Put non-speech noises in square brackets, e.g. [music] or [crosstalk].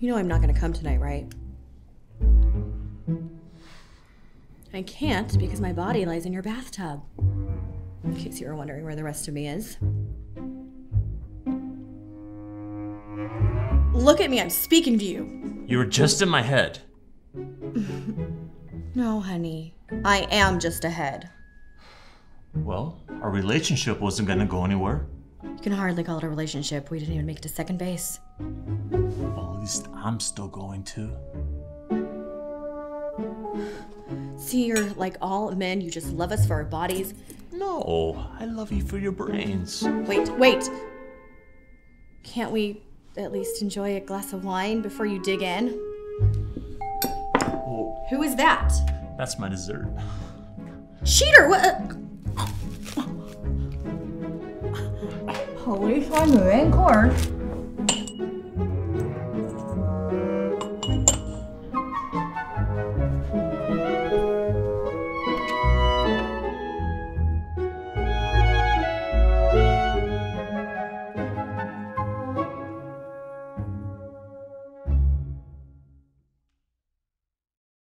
You know I'm not gonna come tonight, right? I can't because my body lies in your bathtub. In case you were wondering where the rest of me is. Look at me, I'm speaking to you. You were just in my head. [laughs] No, honey. I am just ahead. Well, our relationship wasn't gonna go anywhere. You can hardly call it a relationship. We didn't even make it to second base. Well, at least I'm still going to. See, you're like all men, you just love us for our bodies. No, I love you for your brains. Wait, wait! Can't we at least enjoy a glass of wine before you dig in? Who is that? that's my dessert. Cheater! What? Holy fun, Vancouver!